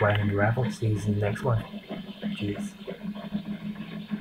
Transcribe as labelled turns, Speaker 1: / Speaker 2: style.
Speaker 1: play unravel. See you in the next one. Cheers.